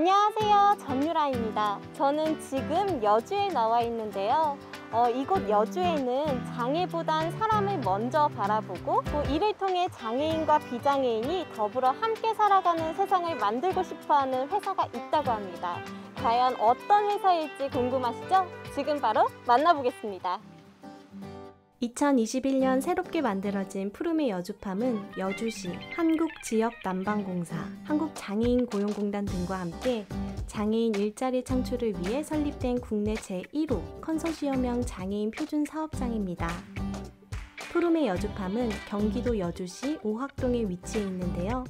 안녕하세요. 전유라입니다. 저는 지금 여주에 나와 있는데요. 어, 이곳 여주에는 장애보단 사람을 먼저 바라보고 또 이를 통해 장애인과 비장애인이 더불어 함께 살아가는 세상을 만들고 싶어하는 회사가 있다고 합니다. 과연 어떤 회사일지 궁금하시죠? 지금 바로 만나보겠습니다. 2021년 새롭게 만들어진 푸르메 여주팜은 여주시 한국지역난방공사, 한국장애인 고용공단 등과 함께 장애인 일자리 창출을 위해 설립된 국내 제1호 컨소시엄형 장애인 표준 사업장입니다. 푸르메 여주팜은 경기도 여주시 오학동에 위치해 있는데요.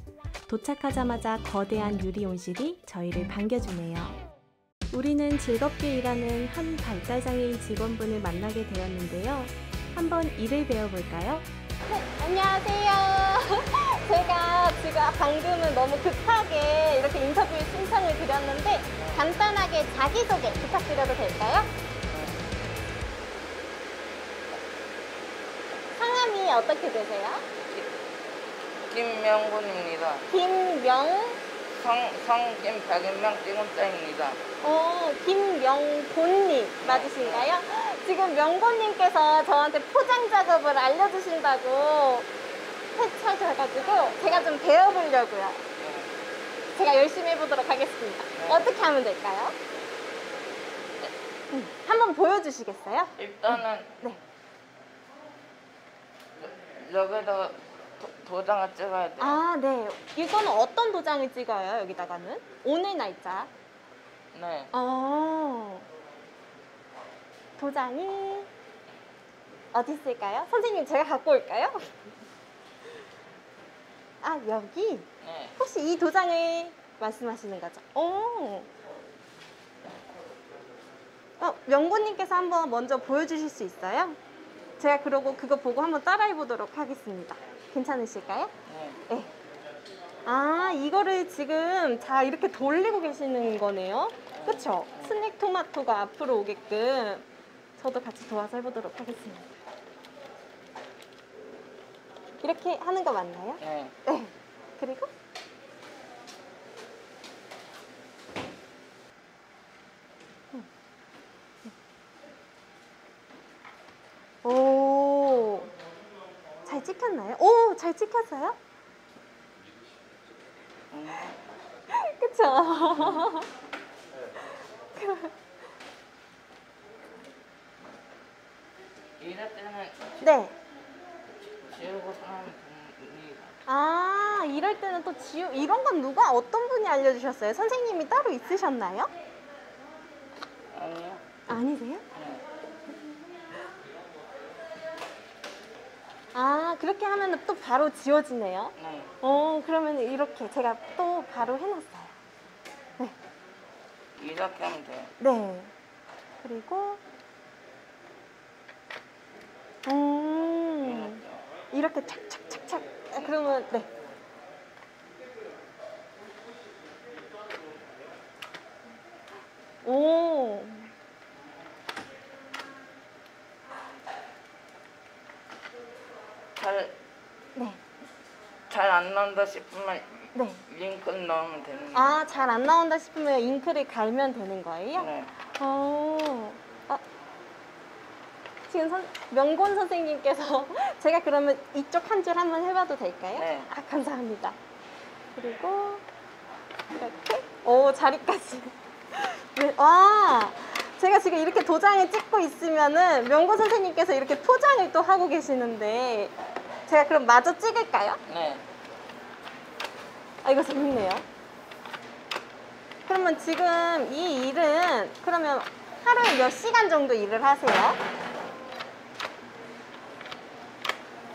도착하자마자 거대한 유리 온실이 저희를 반겨주네요. 우리는 즐겁게 일하는 한 발달장애인 직원분을 만나게 되었는데요. 한번 일을 배워볼까요? 네, 안녕하세요. 제가 지금 방금은 너무 급하게 이렇게 인터뷰 신청을 드렸는데 간단하게 자기소개 부탁드려도 될까요? 성함이 어떻게 되세요? 김명군입니다. 김명, 성, 성김 박인명 띠금자입니다. 어, 김명곤님 맞으신가요? 지금 명곤님께서 저한테 포장 작업을 알려주신다고 해쳐셔가지고 제가 좀 배워보려고요. 네. 제가 열심히 해보도록 하겠습니다. 네. 어떻게 하면 될까요? 음, 한번 보여주시겠어요? 일단은 네. 여기다가 도, 도장을 찍어야 돼요. 아, 네. 이거는 어떤 도장을 찍어요, 여기다가는? 오늘 날짜. 네. 어. 도장이 어디 있을까요? 선생님, 제가 갖고 올까요? 아, 여기? 네. 혹시 이 도장을 말씀하시는 거죠? 오. 어, 명고님께서 한번 먼저 보여주실 수 있어요? 제가 그러고 그거 보고 한번 따라해 보도록 하겠습니다. 괜찮으실까요? 네. 네. 아, 이거를 지금 잘 이렇게 돌리고 계시는 거네요. 그쵸? 스낵 토마토가 앞으로 오게끔 저도 같이 도와서 해보도록 하겠습니다. 이렇게 하는 거 맞나요? 네. 네. 그리고 오, 잘 찍혔나요? 오, 잘 찍혔어요? 음, 그쵸? 이럴 때는 네. 지우고 사는 분이 아, 이럴 때는 또 지우, 이런 건 누가 어떤 분이 알려주셨어요? 선생님이 따로 있으셨나요? 아니요. 아니세요? 네. 아, 그렇게 하면 또 바로 지워지네요. 네. 어, 그러면 이렇게 제가 또 바로 해놨어요. 이렇게 하면 돼요. 네. 그리고, 음, 이렇게. 착착착착. 아, 그러면, 네. 오. 잘, 네. 잘 안 나온다 싶으면 네. 링크 넣으면 되는 거예요. 아, 잘 안 나온다 싶으면 잉크를 갈면 되는 거예요? 네. 지금 선, 명곤 선생님께서 제가 그러면 이쪽 한 줄 한번 해봐도 될까요? 네. 아, 감사합니다. 그리고 이렇게 오 자리까지. 네, 와, 제가 지금 이렇게 도장을 찍고 있으면은 명곤 선생님께서 이렇게 포장을 또 하고 계시는데 제가 그럼 마저 찍을까요? 네. 아 이거 재밌네요. 그러면 지금 이 일은 그러면 하루에 몇 시간 정도 일을 하세요?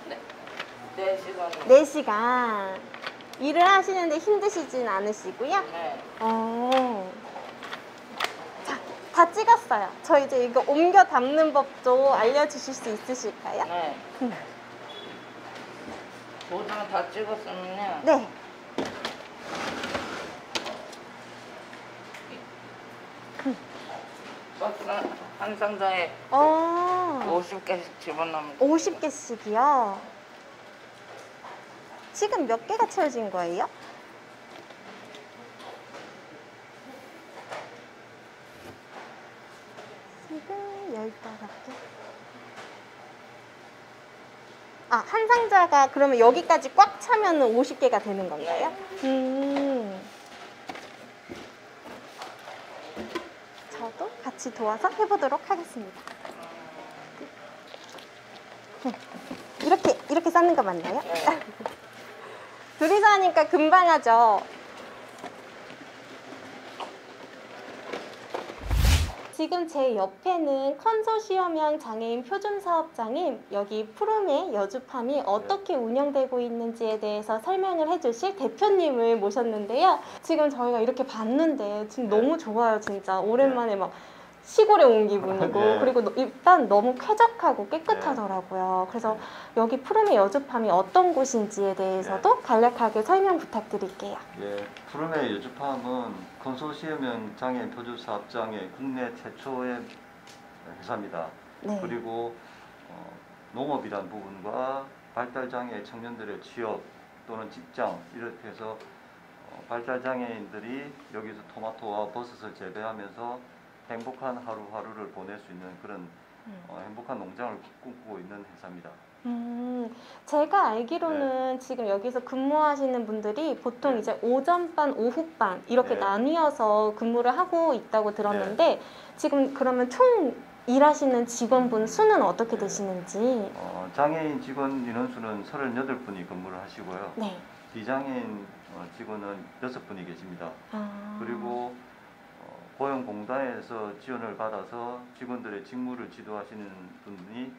네. 네 시간. 4시간. 일을 하시는데 힘드시진 않으시고요. 네. 어. 자, 다 찍었어요. 저 이제 이거 옮겨 담는 법도 알려주실 수 있으실까요? 네. 음. 도장 다 찍었으면요. 네. 한 상자에 어. 50개씩 집어넣으면 돼요. 50개씩이요. 지금 몇 개가 채워진 거예요? 지금 열다섯 개 아, 한 상자가 그러면 여기까지 꽉 차면 50개가 되는 건가요? 음. 저도 같이 도와서 해보도록 하겠습니다. 이렇게, 이렇게 쌓는 거 맞나요? 네. 네. 둘이서 하니까 금방 하죠. 지금 제 옆에는 컨소시엄형 장애인 표준 사업장인 여기 푸름의 여주팜이 어떻게 운영되고 있는지에 대해서 설명을 해주실 대표님을 모셨는데요. 지금 저희가 이렇게 봤는데 지금 네. 너무 좋아요, 진짜 오랜만에 막 시골에 온 기분이고 네. 그리고 너- 일단 너무 쾌적하고 깨끗하더라고요. 그래서 여기 푸름의 여주팜이 어떤 곳인지에 대해서도 간략하게 설명 부탁드릴게요. 예, 푸른의 여주팜은 컨소시엄형 장애인 표준 사업장의 국내 최초의 회사입니다. 네. 그리고 어, 농업이란 부분과 발달 장애 청년들의 취업 또는 직장 이렇게 해서 어, 발달 장애인들이 여기서 토마토와 버섯을 재배하면서 행복한 하루하루를 보낼 수 있는 그런 음. 어, 행복한 농장을 꿈꾸고 있는 회사입니다. 음, 제가 네. 알기로는 지금 여기서 근무하시는 분들이 보통 네. 이제 오전반, 오후반 이렇게 네. 나뉘어서 근무를 하고 있다고 들었는데 지금 그러면 총 일하시는 직원분 수는 어떻게 네. 되시는지? 어, 장애인 직원 인원수는 38분이 근무를 하시고요. 네. 비장애인 어, 직원은 6분이 계십니다. 아. 그리고 어, 고용공단에서 지원을 받아서 직원들의 직무를 지도하시는 분이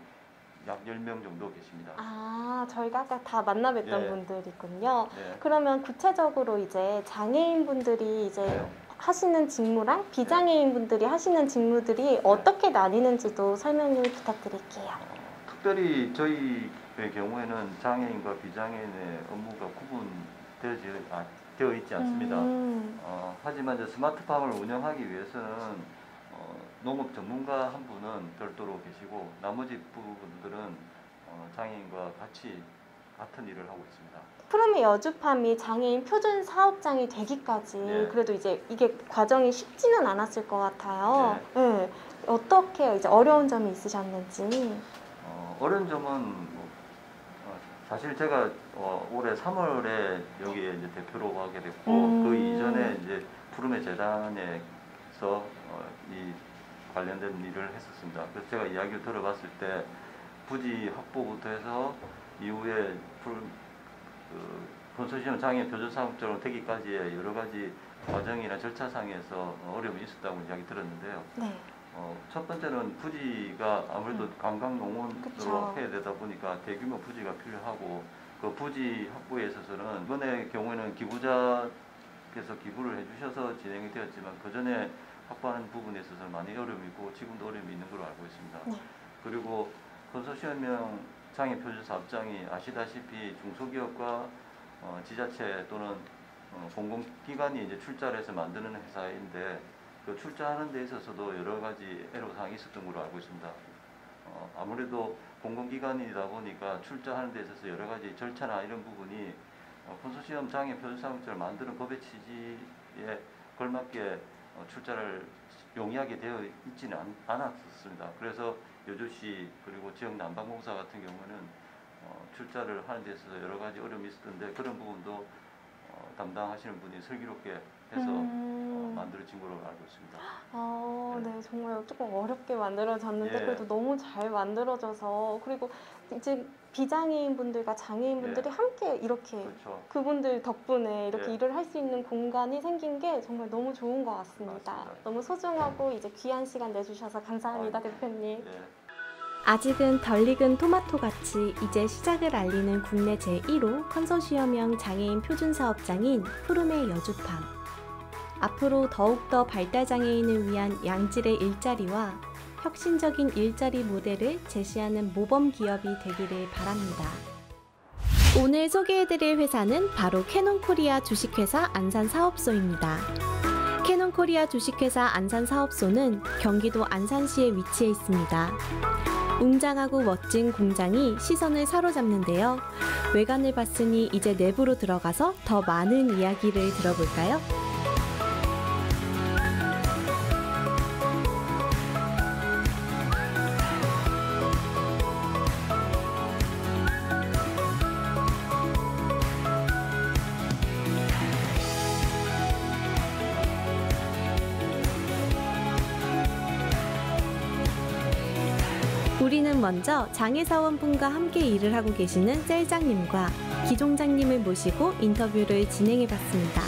약 10명 정도 계십니다. 아, 저희가 아까 다 만나 뵀던 예. 분들이군요. 네. 그러면 구체적으로 이제 장애인 분들이 이제 네. 하시는 직무랑 비장애인 분들이 하시는 직무들이 어떻게 나뉘는지도 설명을 부탁드릴게요. 어, 특별히 저희의 경우에는 장애인과 비장애인의 업무가 구분되어 아, 되어 있지 않습니다. 음, 어, 하지만 이제 스마트팜을 운영하기 위해서는 어, 농업 전문가 한 분은 별도로 계시고 나머지 부분들은 어, 장애인과 같이 같은 일을 하고 있습니다. 푸름의 여주팜이 장애인 표준 사업장이 되기까지 예. 그래도 이제 이게 과정이 쉽지는 않았을 것 같아요. 네. 네. 어떻게 이제 어려운 점이 있으셨는지. 어, 어려운 점은 사실 제가 어, 올해 3월에 여기에 이제 대표로 하게 됐고 음. 그 이전에 이제 푸르메 재단에서 어, 이 관련된 일을 했었습니다. 그래서 제가 이야기를 들어봤을 때 부지 확보부터 해서 이후에 푸르, 그 컨소시엄 장애 표준 사업장으로 되기까지의 여러 가지 과정이나 절차상에서 어려움이 있었다고 이야기 들었는데요. 네. 어, 첫 번째는 부지가 아무래도 음. 관광 농원으로. 해야 되다 보니까 대규모 부지가 필요하고 그 부지 확보에 있어서는 이번의 경우에는 기부자께서 기부를 해주셔서 진행이 되었지만 그 전에 확보하는 부분에 있어서 많이 어려움이 있고 지금도 어려움이 있는 걸로 알고 있습니다. 네. 그리고 컨소시엄형 장애 표준 사업장이 아시다시피 중소기업과 어, 지자체 또는 어, 공공기관이 이제 출자를 해서 만드는 회사인데 그 출자하는 데 있어서도 여러 가지 애로사항이 있었던 걸로 알고 있습니다. 어, 아무래도 공공기관이다 보니까 출자하는 데 있어서 여러 가지 절차나 이런 부분이 어, 컨소시엄 장애 표준사업장을 만드는 법의 취지에 걸맞게 어, 출자를 용이하게 되어 있지는 않, 않았습니다. 그래서 여주시 그리고 지역 난방공사 같은 경우는 어, 출자를 하는 데 있어서 여러 가지 어려움이 있었는데 그런 부분도 어, 담당하시는 분이 슬기롭게 해서 어, 음. 만들어진 걸로 알고 있습니다. 아, 네. 네, 정말 조금 어렵게 만들어졌는데 예. 그래도 너무 잘 만들어져서 그리고 이제 비장애인 분들과 장애인 분들이 예. 함께 이렇게 그렇죠. 그분들 덕분에 이렇게 예. 일을 할 수 있는 공간이 생긴 게 정말 너무 좋은 것 같습니다. 맞습니다. 너무 소중하고 이제 귀한 시간 내주셔서 감사합니다, 아, 네. 대표님. 예. 아직은 덜 익은 토마토 같이 이제 시작을 알리는 국내 제1호 컨소시엄형 장애인 표준 사업장인 푸르메 여주팜. 앞으로 더욱더 발달 장애인을 위한 양질의 일자리와 혁신적인 일자리 모델을 제시하는 모범 기업이 되기를 바랍니다. 오늘 소개해드릴 회사는 바로 캐논코리아 주식회사 안산사업소입니다. 캐논코리아 주식회사 안산사업소는 경기도 안산시에 위치해 있습니다. 웅장하고 멋진 공장이 시선을 사로잡는데요. 외관을 봤으니 이제 내부로 들어가서 더 많은 이야기를 들어볼까요? 먼저 장애사원분과 함께 일을 하고 계시는 셀장님과 기종장님을 모시고 인터뷰를 진행해 봤습니다.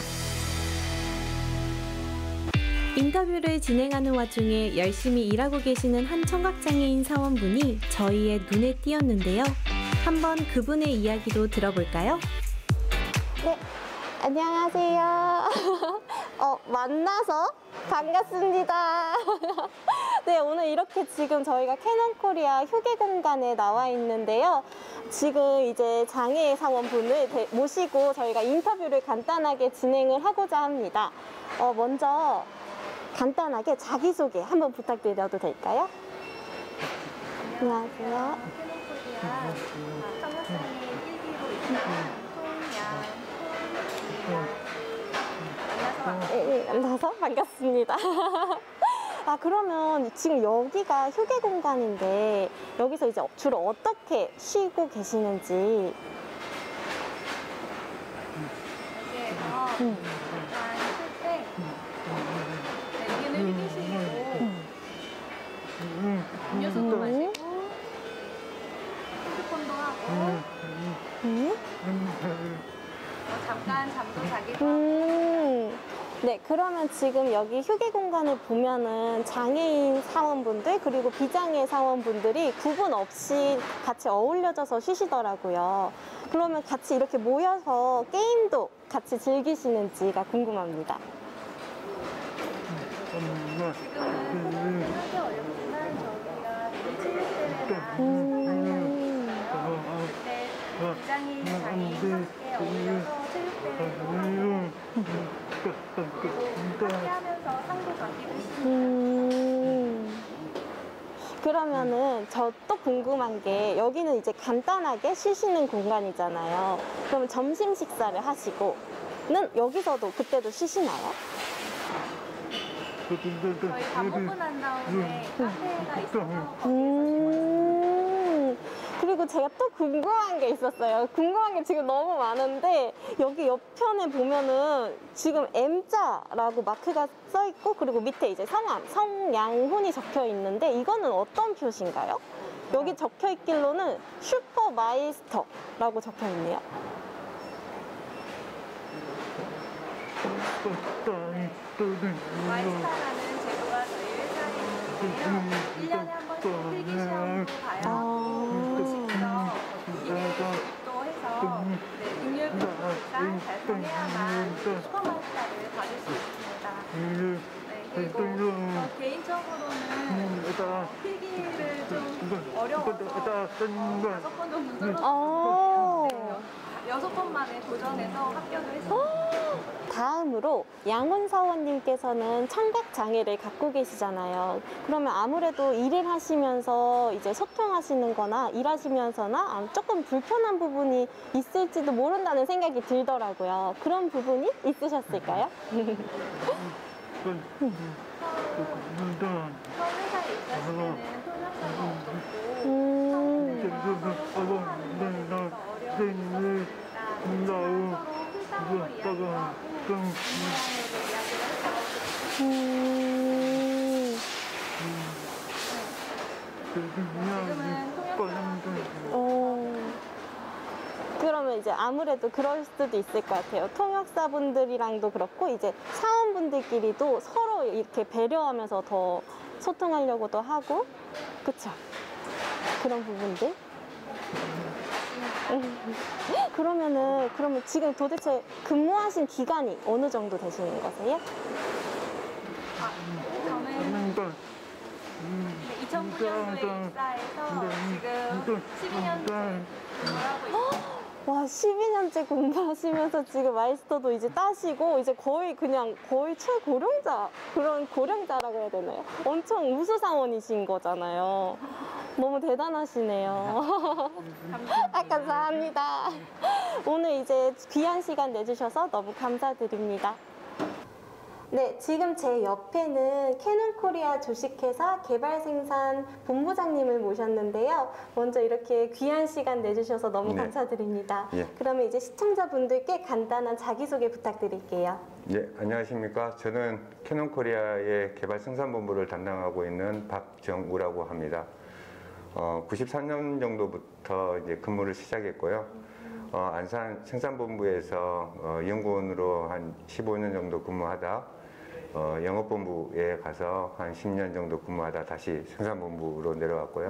인터뷰를 진행하는 와중에 열심히 일하고 계시는 한 청각장애인 사원분이 저희의 눈에 띄었는데요. 한번 그분의 이야기도 들어볼까요? 안녕하세요. 어, 만나서 반갑습니다. 네, 오늘 이렇게 지금 저희가 캐논 코리아 휴게 공간에 나와 있는데요. 지금 이제 장애 사원분을 대- 모시고 저희가 인터뷰를 간단하게 진행을 하고자 합니다. 어, 먼저 간단하게 자기소개 한번 부탁드려도 될까요? 안녕하세요. 네, 네, 만나서 반갑습니다. 아, 그러면 지금 여기가 휴게 공간인데 여기서 이제 주로 어떻게 쉬고 계시는지. 여기에서 음. 일단 쉴때 네, 여기는 휴게실이고 음료수도 음. 마시고 핸드폰도 하고 음? 뭐 잠깐 잠도 자기도 하고 음. 네, 그러면 지금 여기 휴게 공간을 보면은 장애인 사원분들 그리고 비장애 사원분들이 구분 없이 같이 어울려져서 쉬시더라고요. 그러면 같이 이렇게 모여서 게임도 같이 즐기시는지가 궁금합니다. 음. 굉장히 장애인 함께 어울려서 체육대회도 하고 함께 하면서 상도 받기도 했습니다. 음. 그러면은 저 또 궁금한 게 여기는 이제 간단하게 쉬시는 공간이잖아요. 그러면 점심 식사를 하시고는 여기서도 그때도 쉬시나요? 저희 밥 먹고 난 다음에 카페가 있어서 음. 그리고 제가 또 궁금한 게 있었어요. 궁금한 게 지금 너무 많은데 여기 옆편에 보면은 지금 M자라고 마크가 써 있고 그리고 밑에 이제 성함, 성양훈이 적혀 있는데 이거는 어떤 표시인가요? 여기 적혀 있길로는 슈퍼 마이스터라고 적혀 있네요. 마이스터라는 제도가 저희 회사에 있는데요. 1년에 한 필기 봐요. 아. 해서 네, 능률 평가 달성해야만 슈퍼마이스터를 받을 수 있습니다. 네, 그리고 저 개인적으로는 필기를 좀 어려워서 다섯 번 정도 떨어졌고 어. 여섯 번 만에 도전해서 합격을 했습니다. 다음으로 양훈 사원님께서는 청각 장애를 갖고 계시잖아요. 그러면 아무래도 일을 하시면서 이제 소통하시는 거나 일하시면서나 아, 조금 불편한 부분이 있을지도 모른다는 생각이 들더라고요. 그런 부분이 있으셨을까요? 처음 없었고 음, 어. 그러면 이제 아무래도 그럴 수도 있을 것 같아요. 통역사분들이랑도 그렇고 이제 사원분들끼리도 서로 이렇게 배려하면서 더 소통하려고도 하고 그쵸? 그런 부분들. 음. 그러면은 그러면 지금 도대체 근무하신 기간이 어느 정도 되시는 거세요? 아, 저는 2009년도에 입사해서 지금 12년째 근무하고 있습니다. 와, 12년째 근무하시면서 지금 마이스터도 이제 따시고, 이제 거의 그냥 거의 최고령자, 그런 고령자라고 해야 되나요? 엄청 우수사원이신 거잖아요. 너무 대단하시네요. 아, 감사합니다. 오늘 이제 귀한 시간 내주셔서 너무 감사드립니다. 네, 지금 제 옆에는 캐논 코리아 주식회사 개발 생산 본부장님을 모셨는데요. 먼저 이렇게 귀한 시간 내주셔서 너무 네. 감사드립니다. 예. 그러면 이제 시청자분들께 간단한 자기소개 부탁드릴게요. 예, 안녕하십니까. 저는 캐논 코리아의 개발 생산 본부를 담당하고 있는 박정우라고 합니다. 어, 93년 정도부터 이제 근무를 시작했고요. 어, 안산 생산본부에서 어, 연구원으로 한 15년 정도 근무하다 어, 영업본부에 가서 한 10년 정도 근무하다 다시 생산본부로 내려왔고요.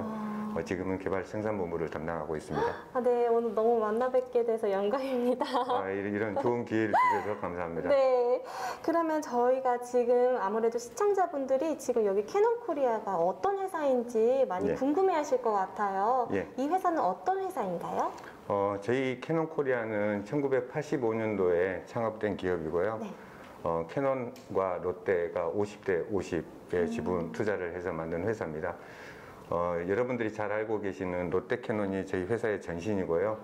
어, 지금은 개발 생산본부를 담당하고 있습니다. 아, 네, 오늘 너무 만나 뵙게 돼서 영광입니다. 아, 이- 이런 좋은 기회를 주셔서 감사합니다. 네. 그러면 저희가 지금 아무래도 시청자분들이 지금 여기 캐논 코리아가 어떤 회사인지 많이 예. 궁금해 하실 것 같아요. 예. 이 회사는 어떤 회사인가요? 어, 저희 캐논 코리아는 1985년도에 창업된 기업이고요. 네. 어, 캐논과 롯데가 50대 50의 지분 투자를 해서 만든 회사입니다. 어, 여러분들이 잘 알고 계시는 롯데 캐논이 저희 회사의 전신이고요.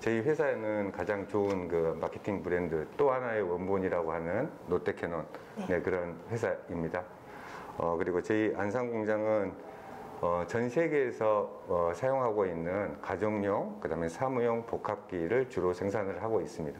저희 회사에는 가장 좋은 그 마케팅 브랜드 또 하나의 원본이라고 하는 롯데 캐논 네, 그런 회사입니다. 어, 그리고 저희 안산 공장은 어, 전 세계에서 어, 사용하고 있는 가정용, 그 다음에 사무용 복합기를 주로 생산을 하고 있습니다.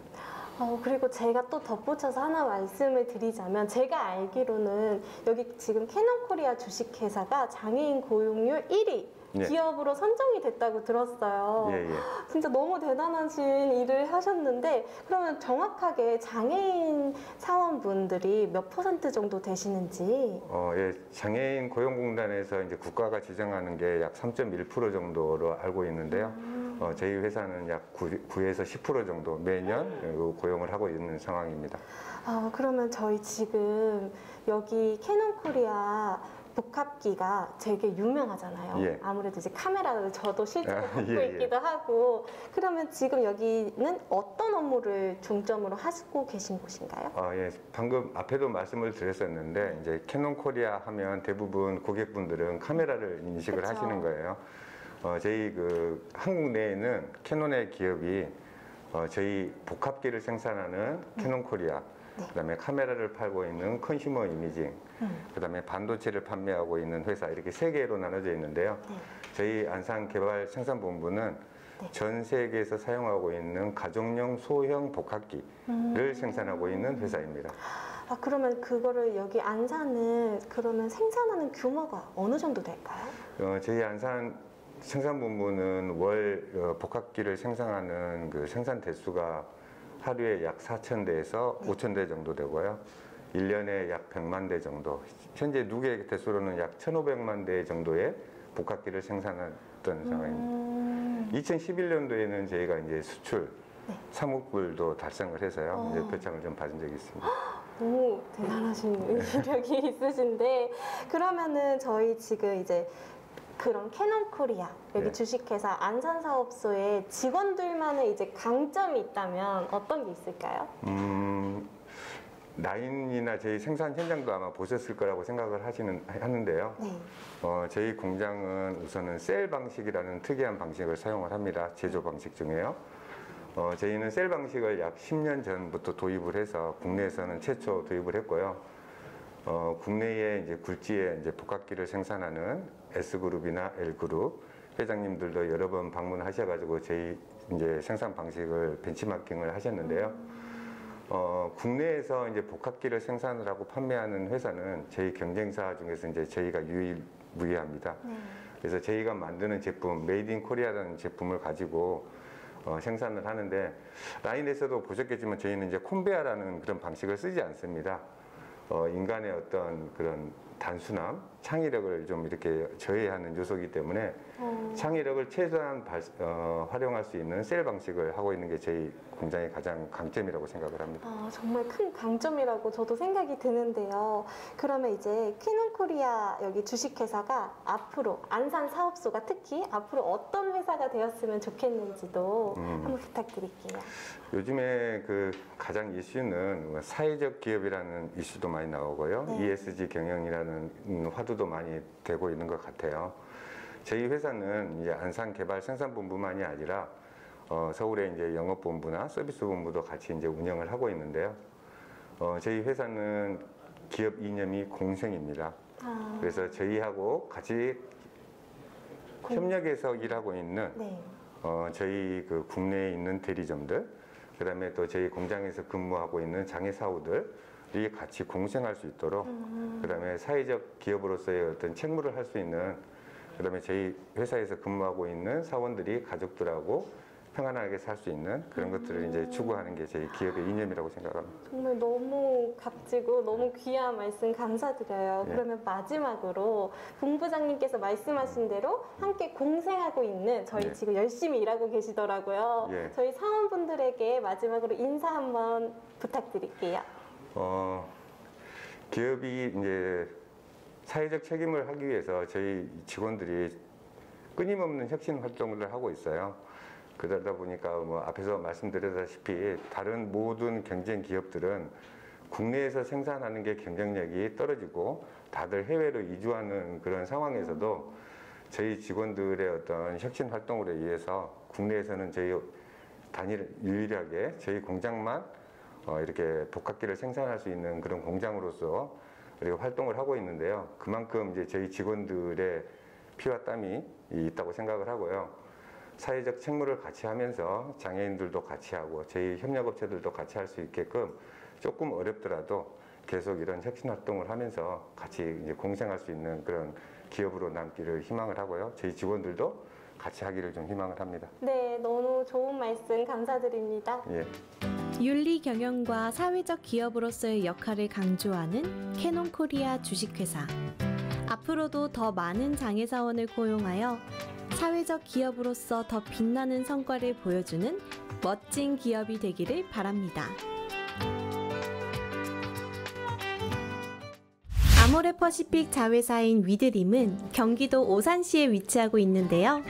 어, 그리고 제가 또 덧붙여서 하나 말씀을 드리자면 제가 알기로는 여기 지금 캐논 코리아 주식회사가 장애인 고용률 1위 예. 기업으로 선정이 됐다고 들었어요. 예, 예. 진짜 너무 대단하신 일을 하셨는데 그러면 정확하게 장애인 사원분들이 몇 퍼센트 정도 되시는지 어, 예, 장애인 고용공단에서 이제 국가가 지정하는 게 약 3.1% 정도로 알고 있는데요. 어, 저희 회사는 약 9, 9에서 10% 정도 매년 어, 고용을 하고 있는 상황입니다. 아, 그러면 저희 지금 여기 캐논 코리아 복합기가 되게 유명하잖아요. 예. 아무래도 이제 카메라를 저도 실제로 아, 갖고 예, 예. 있기도 하고 그러면 지금 여기는 어떤 업무를 중점으로 하시고 계신 곳인가요? 어, 예, 방금 앞에도 말씀을 드렸었는데 이제 캐논 코리아 하면 대부분 고객분들은 카메라를 인식을 그쵸. 하시는 거예요. 어, 저희 그 한국 내에는 캐논의 기업이 어, 저희 복합기를 생산하는 캐논 코리아, 네. 그다음에 카메라를 팔고 있는 Consumer Imaging, 음. 그다음에 반도체를 판매하고 있는 회사 이렇게 세 개로 나눠져 있는데요. 네. 저희 안산 개발 생산본부는 네. 전 세계에서 사용하고 있는 가정용 소형 복합기를 음. 생산하고 있는 회사입니다. 아, 그러면 그거를 여기 안산은 그러면 생산하는 규모가 어느 정도 될까요? 어, 저희 안산 생산본부는 월 어, 복합기를 생산하는 그 생산 대수가 하루에 약 4천 대에서 5천 대 정도 되고요. 1년에 약 100만 대 정도. 현재 누계 대수로는 약 1,500만 대 정도의 복합기를 생산했던 상황입니다. 음. 2011년도에는 저희가 이제 수출 네. 3억 불도 달성을 해서요. 어. 이제 표창을 좀 받은 적이 있습니다. 너무 대단하신 의지력이 있으신데 그러면은 저희 지금 이제 그런 캐논 코리아 여기 네. 주식회사 안산사업소에 직원들만의 이제 강점이 있다면 어떤 게 있을까요? 음, 라인이나 저희 생산 현장도 아마 보셨을 거라고 생각을 하시는 하는데요. 네. 어, 저희 공장은 우선은 셀 방식이라는 특이한 방식을 사용을 합니다. 제조 방식 중에요. 어, 저희는 셀 방식을 약 10년 전부터 도입을 해서 국내에서는 최초 도입을 했고요. 어, 국내에 이제 굴지에 이제 복합기를 생산하는 S그룹이나 L그룹 회장님들도 여러 번 방문하셔가지고 저희 이제 생산 방식을 벤치마킹을 하셨는데요. 어, 국내에서 이제 복합기를 생산을 하고 판매하는 회사는 저희 경쟁사 중에서 이제 저희가 유일무이합니다. 네. 그래서 저희가 만드는 제품, Made in Korea라는 제품을 가지고 어, 생산을 하는데 라인에서도 보셨겠지만 저희는 이제 콘베아라는 그런 방식을 쓰지 않습니다. 어, 인간의 어떤 그런 단순함, 창의력을 좀 이렇게 저해하는 요소이기 때문에 어, 창의력을 최대한 발- 어, 활용할 수 있는 셀 방식을 하고 있는 게 저희 공장의 가장 강점이라고 생각을 합니다. 아, 정말 큰 강점이라고 저도 생각이 드는데요. 그러면 이제 캐논 코리아 여기 주식회사가 앞으로 안산 사업소가 특히 앞으로 어떤 회사가 되었으면 좋겠는지도 음. 한번 부탁드릴게요. 요즘에 그 가장 이슈는 뭐 사회적 기업이라는 이슈도 많이 나오고요. 네. ESG 경영이라는 음, 화두도 많이 되고 있는 것 같아요. 저희 회사는 이제 안산 개발 생산본부만이 아니라 어, 서울에 이제 영업본부나 서비스본부도 같이 이제 운영을 하고 있는데요. 어, 저희 회사는 기업 이념이 공생입니다. 아, 그래서 저희하고 같이 공- 협력해서 일하고 있는 네. 어, 저희 그 국내에 있는 대리점들, 그 다음에 또 저희 공장에서 근무하고 있는 장애사우들 이 같이 공생할 수 있도록, 음. 그 다음에 사회적 기업으로서의 어떤 책무를 할 수 있는 그다음에 저희 회사에서 근무하고 있는 사원들이 가족들하고 평안하게 살 수 있는 그런 것들을 이제 추구하는 게 저희 기업의 이념이라고 생각합니다. 정말 너무 값지고 너무 귀한 말씀 감사드려요. 예. 그러면 마지막으로 본부장님께서 말씀하신 대로 함께 공생하고 있는 저희 예. 지금 열심히 일하고 계시더라고요. 예. 저희 사원분들에게 마지막으로 인사 한번 부탁드릴게요. 어, 기업이 이제 사회적 책임을 하기 위해서 저희 직원들이 끊임없는 혁신 활동을 하고 있어요. 그러다 보니까 뭐 앞에서 말씀드렸다시피 다른 모든 경쟁 기업들은 국내에서 생산하는 게 경쟁력이 떨어지고 다들 해외로 이주하는 그런 상황에서도 저희 직원들의 어떤 혁신 활동으로 의해서 국내에서는 저희 단일 유일하게 저희 공장만 어, 이렇게 복합기를 생산할 수 있는 그런 공장으로서 우리가 활동을 하고 있는데요. 그만큼 이제 저희 직원들의 피와 땀이 있다고 생각을 하고요. 사회적 책무를 같이 하면서 장애인들도 같이 하고 저희 협력업체들도 같이 할 수 있게끔 조금 어렵더라도 계속 이런 혁신 활동을 하면서 같이 이제 공생할 수 있는 그런 기업으로 남기를 희망을 하고요. 저희 직원들도 같이 하기를 좀 희망을 합니다. 네, 너무 좋은 말씀 감사드립니다. 예. 윤리 경영과 사회적 기업으로서의 역할을 강조하는 캐논 코리아 주식회사. 앞으로도 더 많은 장애사원을 고용하여 사회적 기업으로서 더 빛나는 성과를 보여주는 멋진 기업이 되기를 바랍니다. 아모레퍼시픽 자회사인 위드림은 경기도 오산시에 위치하고 있는데요.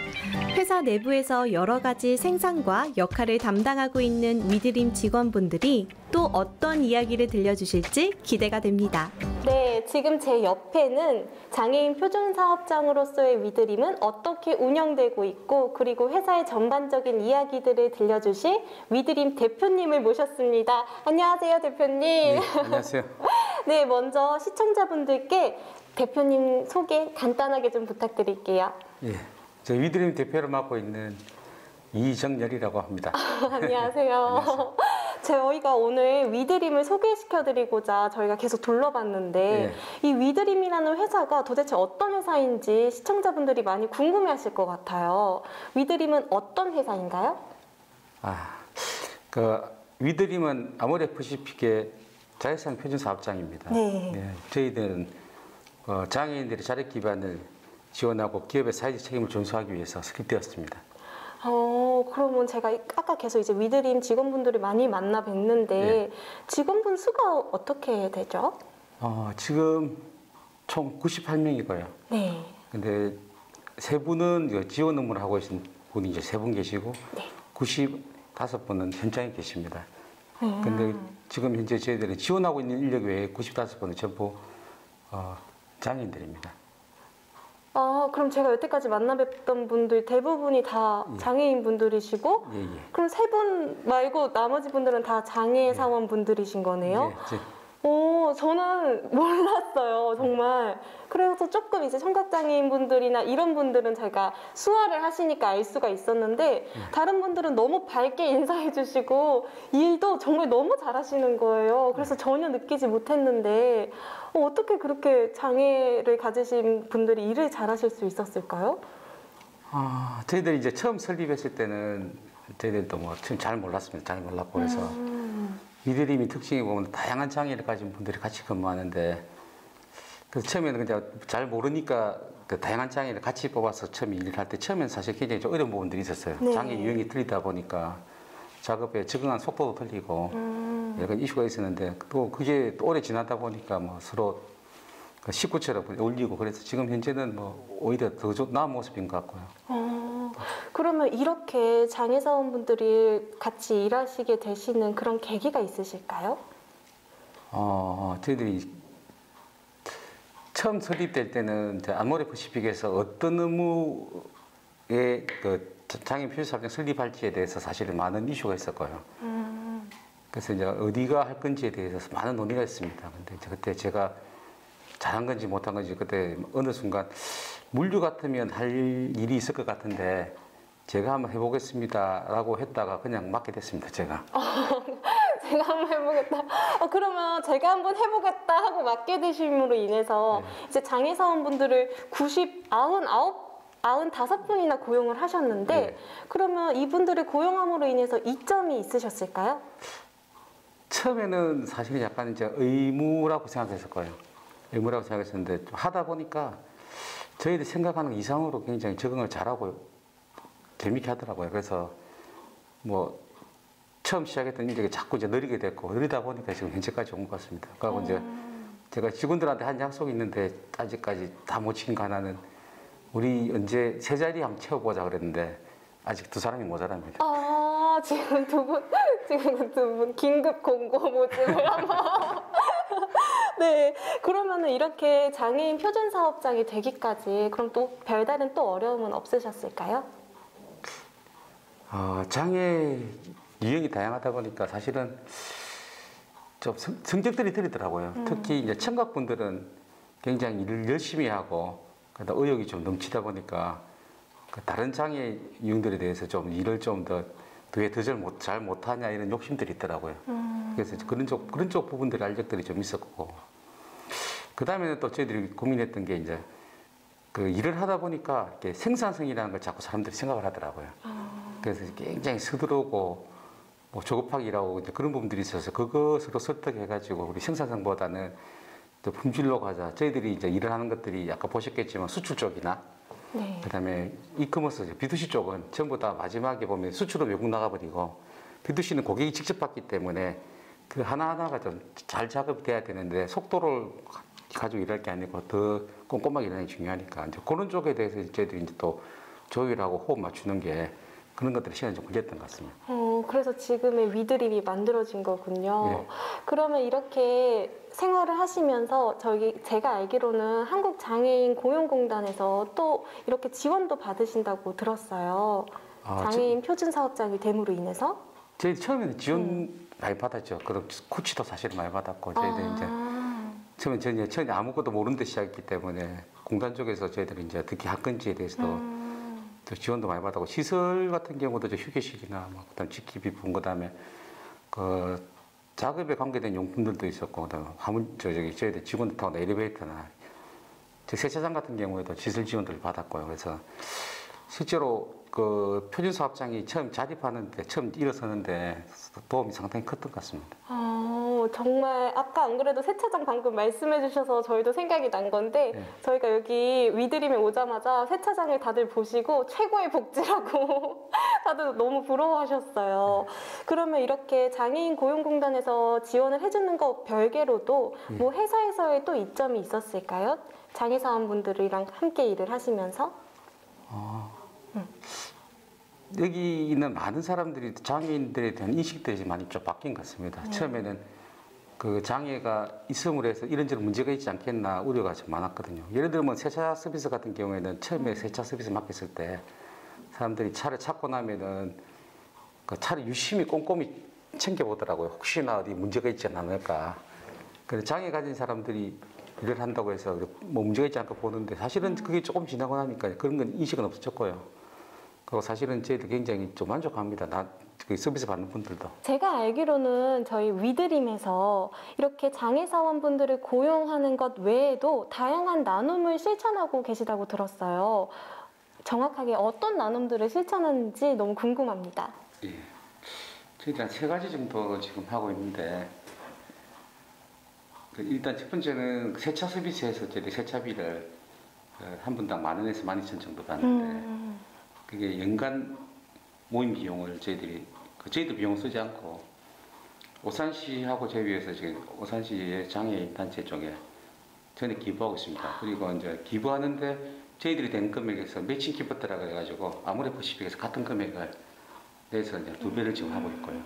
회사 내부에서 여러 가지 생산과 역할을 담당하고 있는 위드림 직원분들이 또 어떤 이야기를 들려주실지 기대가 됩니다. 네, 지금 제 옆에는 장애인 표준 사업장으로서의 위드림은 어떻게 운영되고 있고 그리고 회사의 전반적인 이야기들을 들려주실 위드림 대표님을 모셨습니다. 안녕하세요, 대표님. 네, 안녕하세요. 네, 먼저 시청자분들께 대표님 소개 간단하게 좀 부탁드릴게요. 예, 저 위드림 대표를 맡고 있는 이정열이라고 합니다. 안녕하세요. 저희가 오늘 위드림을 소개시켜드리고자 저희가 계속 둘러봤는데 이 위드림이라는 회사가 도대체 어떤 회사인지 시청자분들이 많이 궁금해하실 것 같아요. 위드림은 어떤 회사인가요? 아, 그 위드림은 아모레퍼시픽의 자회사 표준 사업장입니다. 네. 저희들은 어, 장애인들의 자력 기반을 지원하고 기업의 사회적 책임을 준수하기 위해서 설립되었습니다. 어, 그러면 제가 아까 계속 이제 위드림 직원분들을 많이 만나 뵀는데 네. 직원분 수가 어떻게 되죠? 어, 지금 총 98명이고요. 네. 근데 세 분은 지원 업무를 하고 계신 분이 이제 세 분 계시고 네. 95분은 현장에 계십니다. 음. 근데 지금 현재 저희들이 지원하고 있는 인력 외에 95분은 전부 어, 장애인들입니다. 아, 그럼 제가 여태까지 만나 뵀던 분들 대부분이 다 예. 장애인 분들이시고 예, 예. 그럼 세 분 말고 나머지 분들은 다 장애 사원 분들이신 거네요? 예, 저- 오, 저는 몰랐어요, 정말. 그래서 조금 이제 청각장애인 분들이나 이런 분들은 제가 수화를 하시니까 알 수가 있었는데, 다른 분들은 너무 밝게 인사해 주시고, 일도 정말 너무 잘하시는 거예요. 그래서 전혀 느끼지 못했는데, 어, 어떻게 그렇게 장애를 가지신 분들이 일을 잘하실 수 있었을까요? 아, 저희들이 이제 처음 설립했을 때는 저희들도 뭐 잘 몰랐습니다. 잘 몰랐고 그래서 음. 이드림이 특징이 보면 다양한 장애를 가진 분들이 같이 근무하는데 그래서 처음에는 그냥 잘 모르니까 그 다양한 장애를 같이 뽑아서 처음에 일을 할 때 처음에는 사실 굉장히 좀 어려운 부분들이 있었어요. 네. 장애 유형이 틀리다 보니까 작업에 적응한 속도도 틀리고 음. 가지 이슈가 있었는데 또 그게 또 오래 지나다 보니까 뭐 서로 그 식구처럼 어울리고 그래서 지금 현재는 뭐 오히려 더 좋- 나은 모습인 것 같고요. 어, 그러면 이렇게 장애사원분들이 같이 일하시게 되시는 그런 계기가 있으실까요? 어, 저희들이 처음 설립될 때는 아모레 퍼시픽에서 어떤 의무의 그 장애인 표준사업장 설립할지에 대해서 사실은 많은 이슈가 있었고요. 음, 그래서 이제 어디가 할 건지에 대해서 많은 논의가 있습니다. 근데 그때 제가 잘한 건지 못한 건지 그때 어느 순간 물류 같으면 할 일이 있을 것 같은데 제가 한번 해보겠습니다 라고 했다가 그냥 맡게 됐습니다. 제가. 제가 한번 해보겠다. 어, 그러면 제가 한번 해보겠다 하고 맡게 되심으로 인해서 네. 이제 장애사원분들을 90, 99 95분이나 고용을 하셨는데 네. 그러면 이분들을 고용함으로 인해서 이점이 있으셨을까요? 처음에는 사실 약간 이제 의무라고 생각했을 거예요. 의무라고 생각했었는데 좀 하다 보니까 저희들이 생각하는 이상으로 굉장히 적응을 잘하고 재밌게 하더라고요. 그래서 뭐 처음 시작했던 일이 자꾸 이제 느리게 됐고 느리다 보니까 지금 현재까지 온 것 같습니다. 그리고 이제 제가 직원들한테 한 약속이 있는데 아직까지 다 못 지킨 거 하나는 우리 언제 세 자리 한번 채워보자 그랬는데 아직 두 사람이 모자랍니다. 아 지금 두 분 지금 두 분 긴급 공고 모집을 한번 네 그러면은 이렇게 장애인 표준 사업장이 되기까지 그럼 또 별다른 또 어려움은 없으셨을까요? 어, 장애 유형이 다양하다 보니까 사실은 좀 성, 성격들이 틀리더라고요. 특히 이제 청각분들은 굉장히 일을 열심히 하고 그다 의욕이 좀 넘치다 보니까 그 다른 장애 유형들에 대해서 좀 일을 좀더 왜 더잘 못 잘 못하냐 이런 욕심들이 있더라고요. 그래서 이제 그런 쪽 그런 쪽 부분들의 알력들이 좀 있었고 그 다음에는 또 저희들이 고민했던 게 이제 그 일을 하다 보니까 이렇게 생산성이라는 걸 자꾸 사람들이 생각을 하더라고요. 그래서 굉장히 서두르고 뭐 조급하게 일하고 이제 그런 부분들이 있어서 그것으로 설득해가지고 우리 생산성보다는 또 품질로 가자. 저희들이 이제 일을 하는 것들이 아까 보셨겠지만 수출 쪽이나 네. 그다음에 이커머스 B2C 쪽은 전부 다 마지막에 보면 수출은 외국 나가버리고 B2C는 고객이 직접 받기 때문에 그 하나하나가 좀 잘 작업이 돼야 되는데 속도를 가- 가지고 일할 게 아니고 더 꼼꼼하게 일하는 게 중요하니까 이제 그런 쪽에 대해서 저희들이 이제 또 조율하고 호흡 맞추는 게 그런 것들이 시간이 좀 걸렸던 것 같습니다. 어, 그래서 지금의 위드림이 만들어진 거군요. 예. 그러면 이렇게 생활을 하시면서 저기 제가 알기로는 한국 장애인 고용공단에서 또 이렇게 지원도 받으신다고 들었어요. 아, 장애인 표준 사업장이 됨으로 인해서. 저희 처음에는 지원 많이 받았죠. 그럼 코치도 사실 많이 받았고 저희들 이제 아, 처음에 저는 처음에 아무것도 모르는 데 시작했기 때문에 공단 쪽에서 저희들이 이제 특히 학근지에 대해서도 음, 또 지원도 많이 받았고 시설 같은 경우도 저 휴게실이나 뭐 그다음 직기비품 그다음에 그 작업에 관계된 용품들도 있었고 그다음 화물 저 저기 저희들 직원들 타고 엘리베이터나 저 세차장 같은 경우에도 시설 지원들을 받았고요. 그래서 실제로 그 표준 사업장이 처음 자립하는데 처음 일어서는데 도움이 상당히 컸던 것 같습니다. 어, 정말 아까 안 그래도 세차장 방금 말씀해 주셔서 저희도 생각이 난 건데 네. 저희가 여기 위드림에 오자마자 세차장을 다들 보시고 최고의 복지라고 다들 너무 부러워하셨어요. 그러면 이렇게 장애인 고용공단에서 지원을 해주는 것 별개로도 뭐 회사에서의 또 이점이 있었을까요? 장애사원분들이랑 함께 일을 하시면서 여기 있는 많은 사람들이 장애인들에 대한 인식들이 많이 좀 바뀐 것 같습니다. 처음에는 그 장애가 있음으로 해서 이런저런 문제가 있지 않겠나 우려가 좀 많았거든요. 예를 들면 세차 서비스 같은 경우에는 처음에 세차 서비스 맡겼을 때 사람들이 차를 찾고 나면은 그 차를 유심히 꼼꼼히 챙겨보더라고요. 혹시나 어디 문제가 있지 않을까. 그래서 장애 가진 사람들이 일을 한다고 해서 뭐 문제가 있지 않을까 보는데 사실은 그게 조금 지나고 나니까 그런 건 인식은 없어졌고요. 그리고 사실은 저희도 굉장히 좀 만족합니다. 나, 그 서비스 받는 분들도. 제가 알기로는 저희 위드림에서 이렇게 장애사원분들을 고용하는 것 외에도 다양한 나눔을 실천하고 계시다고 들었어요. 정확하게 어떤 나눔들을 실천하는지 너무 궁금합니다. 예. 저희들 한세 가지 정도 지금 하고 있는데, 그 일단 첫 번째는 그 세차 서비스에서 저희들 세차비를 그한 분당 만 원에서 만 이천 정도 받는데, 음, 그게 연간 모임 비용을 저희들이 그 저희들 비용 쓰지 않고 오산시하고 제휴해서 지금 오산시의 장애인 단체 쪽에 전에 기부하고 있습니다. 그리고 이제 기부하는데 저희들이 된 금액에서 매칭 기부터라고 해가지고 아모레퍼시픽에서 같은 금액을 내서 이제 두 배를 지금 하고 있고요.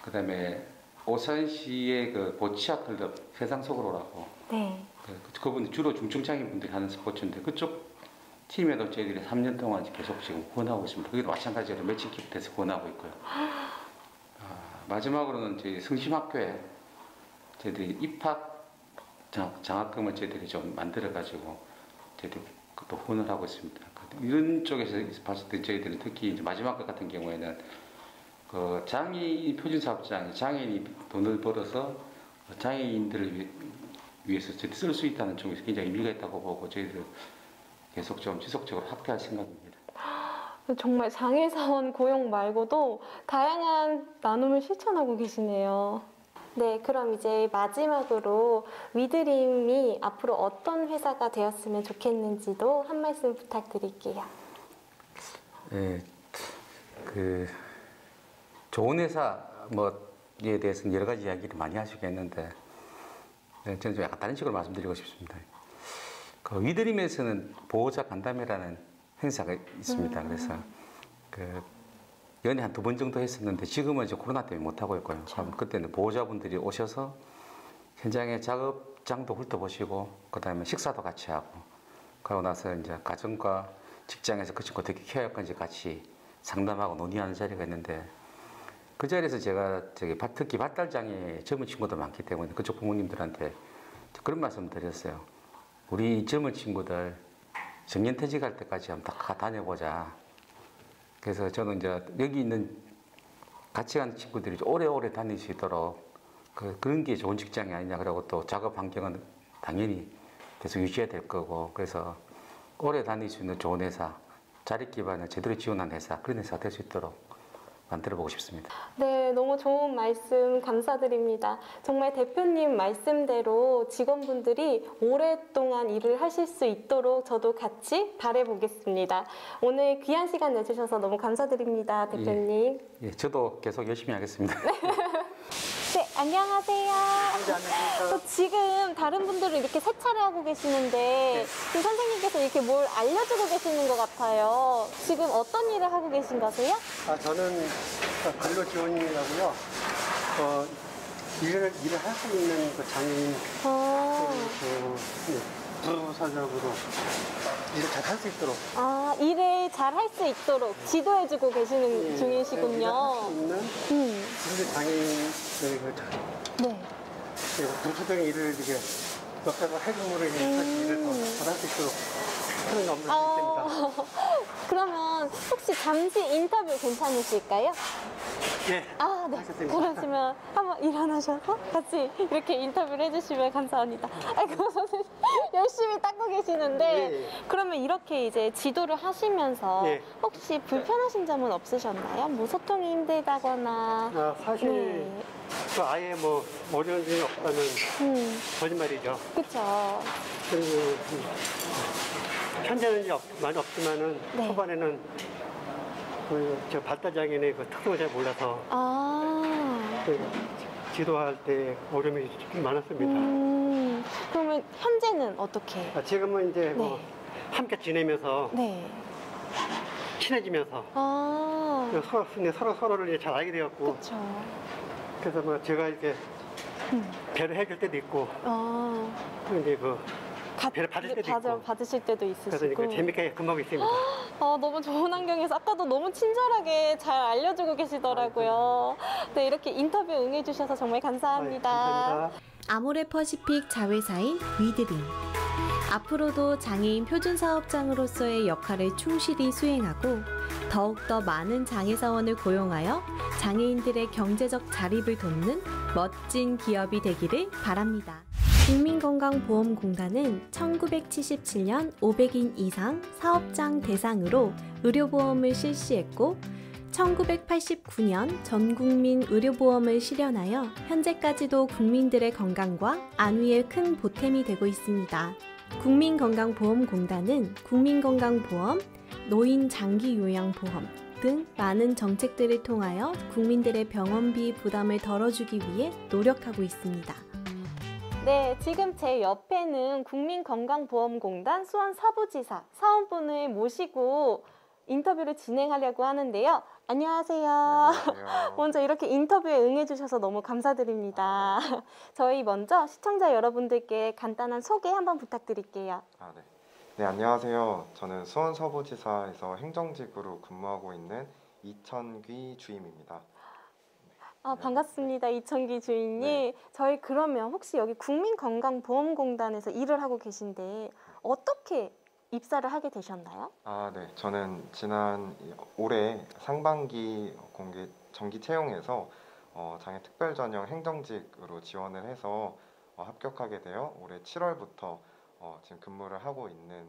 그 다음에 오산시의 그 보치아 클럽 세상 속으로라고 네. 그- 그분 주로 중증장애 분들이 하는 스포츠인데 그쪽 팀에도 저희들이 3년 동안 계속 지금 후원하고 있습니다. 그게도 마찬가지로 매칭 기부돼서 후원하고 있고요. 아, 마지막으로는 저희 성심학교에 저희들이 입학 장, 장학 금을 저희들이 좀 만들어 가지고 저희들이 또 후원을 하고 있습니다. 그 이런 쪽에서 봤을 때 저희들은 특히 마지막 것 같은 경우에는 그 장애인 표준 사업장 장애인이 돈을 벌어서 장애인들을 위- 위해서 쓸 수 있다는 쪽에서 굉장히 의미가 있다고 보고 저희들 계속 좀 지속적으로 확대할 생각입니다. 정말 장애사원 고용 말고도 다양한 나눔을 실천하고 계시네요. 네, 그럼 이제 마지막으로 위드림이 앞으로 어떤 회사가 되었으면 좋겠는지도 한 말씀 부탁드릴게요. 예, 그 좋은 회사 뭐에 대해서는 여러 가지 이야기를 많이 하시겠는데 네, 저는 좀 약간 다른 식으로 말씀드리고 싶습니다. 그 위드림에서는 보호자 간담회라는 행사가 있습니다. 그래서 그 연에 한두 번 정도 했었는데 지금은 이제 코로나 때문에 못 하고 있고요. 그럼 그때는 보호자분들이 오셔서 현장의 작업장도 훑어보시고 그다음에 식사도 같이 하고 그러고 나서 이제 가정과 직장에서 그 친구 어떻게 케어할 건지 같이 상담하고 논의하는 자리가 있는데 그 자리에서 제가 저기 바- 특히 발달장애 젊은 친구들 많기 때문에 그쪽 부모님들한테 그런 말씀 드렸어요. 우리 젊은 친구들 정년퇴직할 때까지 한번 다 다녀보자. 그래서 저는 이제 여기 있는 같이 간 친구들이 오래오래 다닐 수 있도록 그, 그런 게 좋은 직장이 아니냐 그러고 또 작업 환경은 당연히 계속 유지해야 될 거고 그래서 오래 다닐 수 있는 좋은 회사 자립 기반을 제대로 지원한 회사 그런 회사가 될 수 있도록 만 들어 보고 싶습니다. 네, 너무 좋은 말씀 감사드립니다. 정말 대표님 말씀대로 직원분들이 오랫동안 일을 하실 수 있도록 저도 같이 바래보겠습니다. 오늘 귀한 시간 내주셔서 너무 감사드립니다, 대표님. 예, 저도 계속 열심히 하겠습니다. 네, 안녕하세요. 또 지금 다른 분들은 이렇게 세차를 하고 계시는데 지금 선생님께서 이렇게 뭘 알려주고 계시는 것 같아요. 지금 어떤 일을 하고 계신 거세요? 아, 저는 근로지원이라고요. 어, 일을, 일을 할 수 있는 그 장애인 어, 그, 네, 부서적으로 일을 잘 할 수 있도록 아, 일을 잘 할 수 있도록 지도해주고 계시는 예, 일을 중이시군요. 할수 있는 음, 그런 장애인들의 그 자- 네. 그 부수적인 일을 이렇게 옆에서 해금으로 해서 일을 더 잘할 수 있도록 하고 있습니다. 어, 그러면 혹시 잠시 인터뷰 괜찮으실까요? 예. 아, 네. 그러시면 한번 일어나셔서 같이 이렇게 인터뷰를 해주시면 감사합니다. 아이고, 선생님. 열심히 닦고 계시는데, 예. 그러면 이렇게 이제 지도를 하시면서 예. 혹시 불편하신 점은 없으셨나요? 뭐 소통이 힘들다거나. 아, 사실 네. 그 아예 뭐 어려운 일이 없다면 음, 거짓말이죠. 그리고 음, 현재는 이제 없- 많이 없지만은 네. 초반에는 그저 발달장애인의 그 특성을 잘 몰라서 아. 그 지도할 때 어려움이 좀 많았습니다. 음, 그러면 현재는 어떻게? 아, 지금은 이제 뭐 네. 함께 지내면서 네. 친해지면서 아, 그 서로 서로 서로를 이제 잘 알게 되었고 그쵸. 그래서 뭐 제가 이렇게 음. 배를 해줄 때도 있고 아, 또 이제 그 가- 배를 받을 때도 받아, 있고. 받으실 때도 그래서 있으시고. 이렇게 재밌게 근무하고 있습니다. 아, 너무 좋은 환경에서 아까도 너무 친절하게 잘 알려주고 계시더라고요. 네, 이렇게 인터뷰 응해주셔서 정말 감사합니다. 아, 감사합니다. 아모레퍼시픽 자회사인 위드림. 앞으로도 장애인 표준 사업장으로서의 역할을 충실히 수행하고 더욱더 많은 장애사원을 고용하여 장애인들의 경제적 자립을 돕는 멋진 기업이 되기를 바랍니다. 국민건강보험공단은 1977년 500인 이상 사업장 대상으로 의료보험을 실시했고 1989년 전국민 의료보험을 실현하여 현재까지도 국민들의 건강과 안위에 큰 보탬이 되고 있습니다. 국민건강보험공단은 국민건강보험, 노인장기요양보험 등 많은 정책들을 통하여 국민들의 병원비 부담을 덜어주기 위해 노력하고 있습니다. 네, 지금 제 옆에는 국민건강보험공단 수원 서부지사 사원분을 모시고 인터뷰를 진행하려고 하는데요. 안녕하세요. 먼저 이렇게 인터뷰에 응해주셔서 너무 감사드립니다. 저희 먼저 시청자 여러분들께 간단한 소개 한번 부탁드릴게요. 아, 네. 네, 안녕하세요. 저는 수원 서부지사에서 행정직으로 근무하고 있는 이천귀 주임입니다. 아, 반갑습니다. 이천기 주인님. 네. 저희 그러면 혹시 여기 국민건강보험공단에서 일을 하고 계신데 어떻게 입사를 하게 되셨나요? 아, 네. 저는 지난 올해 상반기 공개 정기 채용에서 어, 장애 특별 전형 행정직으로 지원을 해서 어, 합격하게 되어 올해 7월부터 어, 지금 근무를 하고 있는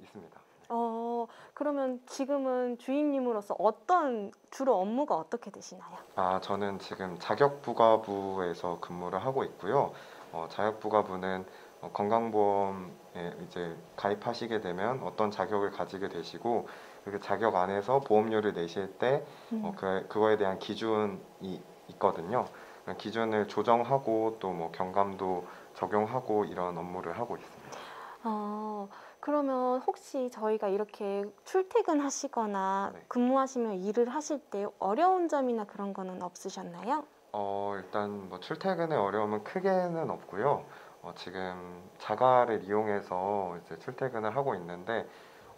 있습니다. 어, 그러면 지금은 주임님으로서 어떤 주로 업무가 어떻게 되시나요? 아, 저는 지금 자격부가부에서 근무를 하고 있고요. 어, 자격부가부는 어, 건강보험에 이제 가입하시게 되면 어떤 자격을 가지게 되시고 그 자격 안에서 보험료를 내실 때 음. 어, 그, 그거에 대한 기준이 있거든요. 그 기준을 조정하고 또 뭐 경감도 적용하고 이런 업무를 하고 있습니다. 어, 그러면 혹시 저희가 이렇게 출퇴근하시거나 네. 근무하시며 일을 하실 때 어려운 점이나 그런 거는 없으셨나요? 어, 일단 뭐 출퇴근의 어려움은 크게는 없고요. 어, 지금 자가를 이용해서 이제 출퇴근을 하고 있는데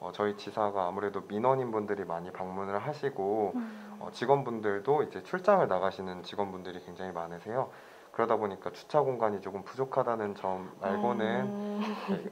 어, 저희 지사가 아무래도 민원인 분들이 많이 방문을 하시고 음. 어, 직원분들도 이제 출장을 나가시는 직원분들이 굉장히 많으세요. 그러다 보니까 주차 공간이 조금 부족하다는 점 말고는 음.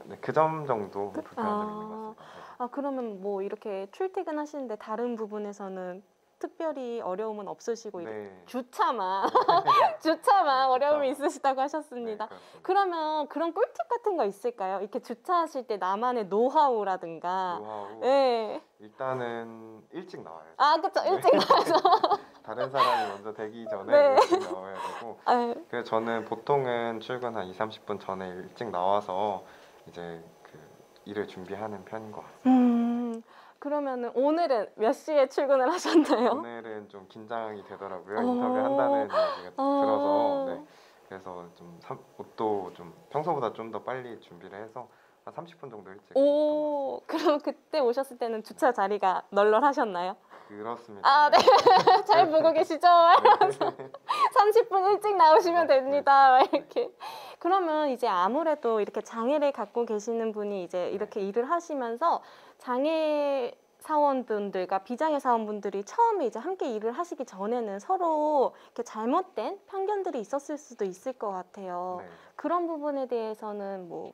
네, 그점 정도 불편한 점이 있는 것 같습니다. 아, 그러면 뭐 이렇게 출퇴근하시는데 다른 부분에서는 특별히 어려움은 없으시고 네. 주차만 주차만 어려움이 있으시다고 하셨습니다. 네. 그러면 그런 꿀팁 같은 거 있을까요? 이렇게 주차하실 때 나만의 노하우라든가. 노하우 네. 일단은 일찍 나와야죠. 아. 네. 일찍 나와서. 다른 사람이 먼저 되기 전에 네. 일찍 나와야 되고 아, 그래서 저는 보통은 출근 한 2, 30분 전에 일찍 나와서 이제 그 일을 준비하는 편인 것 같습니다. 음, 그러면은 오늘은 몇 시에 출근을 하셨나요? 오늘은 좀 긴장이 되더라고요. 어. 인터뷰 한다는 얘기가 어. 들어서 네. 그래서 좀 삼- 옷도 좀 평소보다 좀 더 빨리 준비를 해서 한 30분 정도 일찍 오, 그럼 그때 오셨을 때는 주차 자리가 널널하셨나요? 그렇습니다. 아, 네. 잘 보고 계시죠? 이러면서 30분 일찍 나오시면 됩니다. 막 이렇게. 그러면 이제 아무래도 이렇게 장애를 갖고 계시는 분이 이제 이렇게 일을 하시면서 장애 사원분들과 비장애 사원분들이 처음에 이제 함께 일을 하시기 전에는 서로 이렇게 잘못된 편견들이 있었을 수도 있을 것 같아요. 네. 그런 부분에 대해서는 뭐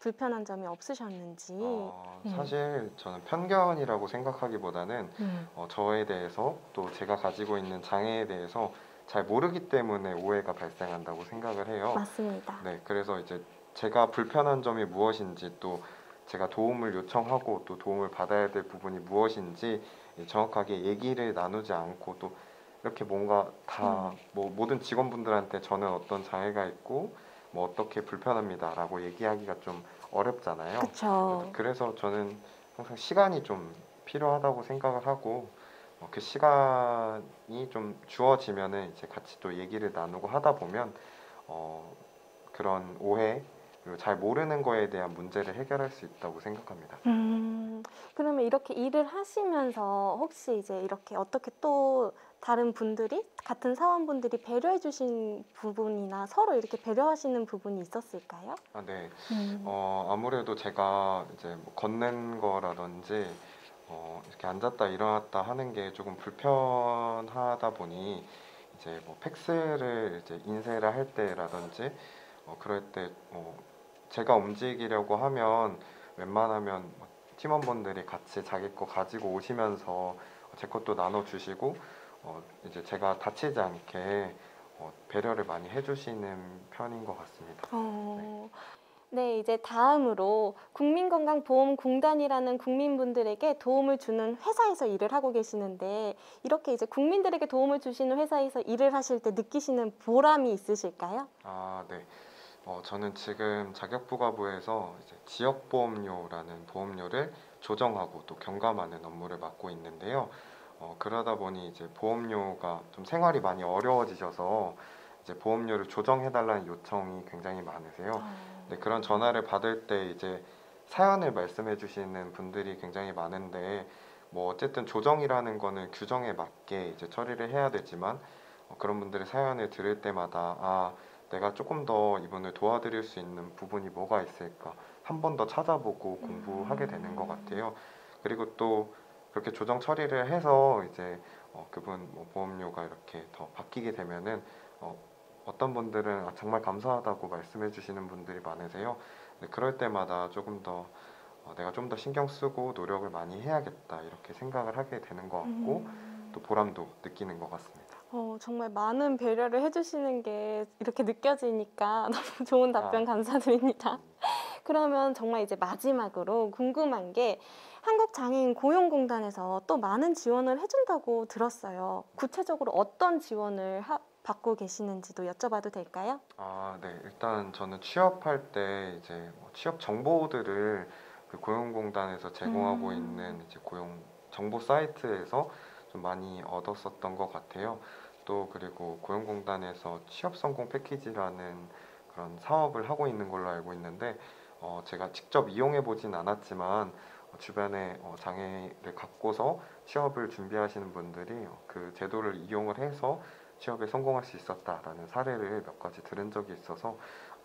불편한 점이 없으셨는지. 어, 음. 사실 저는 편견이라고 생각하기보다는 음. 어, 저에 대해서 또 제가 가지고 있는 장애에 대해서 잘 모르기 때문에 오해가 발생한다고 생각을 해요. 맞습니다. 네, 그래서 이제 제가 불편한 점이 무엇인지 또 제가 도움을 요청하고 또 도움을 받아야 될 부분이 무엇인지 정확하게 얘기를 나누지 않고 또 이렇게 뭔가 다 뭐 모든 직원분들한테 저는 어떤 장애가 있고 뭐 어떻게 불편합니다라고 얘기하기가 좀 어렵잖아요. 그렇죠. 그래서 저는 항상 시간이 좀 필요하다고 생각을 하고 어, 그 시간이 좀 주어지면은 이제 같이 또 얘기를 나누고 하다 보면 어, 그런 오해 그리고 잘 모르는 거에 대한 문제를 해결할 수 있다고 생각합니다. 음, 그러면 이렇게 일을 하시면서 혹시 이제 이렇게 어떻게 또 다른 분들이 같은 사원분들이 배려해 주신 부분이나 서로 이렇게 배려하시는 부분이 있었을까요? 아, 네. 음. 어, 아무래도 제가 이제 뭐 걷는 거라든지 어, 이렇게 앉았다 일어났다 하는 게 조금 불편하다 보니 이제 뭐 팩스를 이제 인쇄를 할 때라든지 어, 그럴 때 어, 제가 움직이려고 하면 웬만하면 뭐 팀원분들이 같이 자기 거 가지고 오시면서 제 것도 나눠주시고 어, 이제 제가 다치지 않게 어, 배려를 많이 해주시는 편인 것 같습니다. 어, 네, 이제 다음으로 국민건강보험공단이라는 국민분들에게 도움을 주는 회사에서 일을 하고 계시는데 이렇게 이제 국민들에게 도움을 주시는 회사에서 일을 하실 때 느끼시는 보람이 있으실까요? 아, 네. 어, 저는 지금 자격부가부에서 지역보험료라는 보험료를 조정하고 또 경감하는 업무를 맡고 있는데요. 어, 그러다 보니 이제 보험료가 좀 생활이 많이 어려워지셔서 이제 보험료를 조정해달라는 요청이 굉장히 많으세요. 네, 그런 전화를 받을 때 이제 사연을 말씀해 주시는 분들이 굉장히 많은데 뭐 어쨌든 조정이라는 거는 규정에 맞게 이제 처리를 해야 되지만 어, 그런 분들의 사연을 들을 때마다 아 내가 조금 더 이분을 도와드릴 수 있는 부분이 뭐가 있을까 한 번 더 찾아보고 공부하게 되는 것 같아요. 그리고 또 그렇게 조정 처리를 해서 이제 어, 그분 뭐 보험료가 이렇게 더 바뀌게 되면은 어, 어떤 분들은 아, 정말 감사하다고 말씀해 주시는 분들이 많으세요. 네, 그럴 때마다 조금 더 어, 내가 좀 더 신경 쓰고 노력을 많이 해야겠다 이렇게 생각을 하게 되는 것 같고 음. 또 보람도 느끼는 것 같습니다. 어, 정말 많은 배려를 해주시는 게 이렇게 느껴지니까 너무 좋은 답변 아. 감사드립니다. 그러면 정말 이제 마지막으로 궁금한 게 한국장애인 고용공단에서 또 많은 지원을 해준다고 들었어요. 구체적으로 어떤 지원을 하- 받고 계시는지도 여쭤봐도 될까요? 아, 네. 일단 저는 취업할 때 이제 뭐 취업 정보들을 그 고용공단에서 제공하고 음. 있는 이제 고용 정보 사이트에서 좀 많이 얻었었던 것 같아요. 또 그리고 고용공단에서 취업 성공 패키지라는 그런 사업을 하고 있는 걸로 알고 있는데 어, 제가 직접 이용해 보진 않았지만 어, 주변에 어, 장애를 갖고서 취업을 준비하시는 분들이 어, 그 제도를 이용을 해서 취업에 성공할 수 있었다라는 사례를 몇 가지 들은 적이 있어서 어,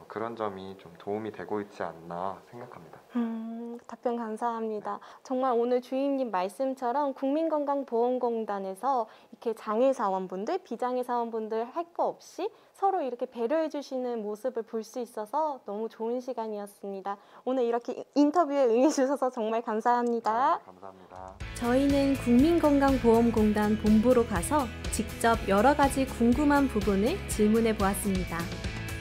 그런 점이 좀 도움이 되고 있지 않나 생각합니다. 음, 답변 감사합니다. 정말 오늘 주임님 말씀처럼 국민건강보험공단에서 이렇게 장애 사원분들, 비장애 사원분들 할 거 없이 서로 이렇게 배려해 주시는 모습을 볼 수 있어서 너무 좋은 시간이었습니다. 오늘 이렇게 인터뷰에 응해 주셔서 정말 감사합니다. 네, 감사합니다. 저희는 국민건강보험공단 본부로 가서 직접 여러 가지 궁금한 부분을 질문해 보았습니다.